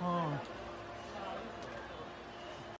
어.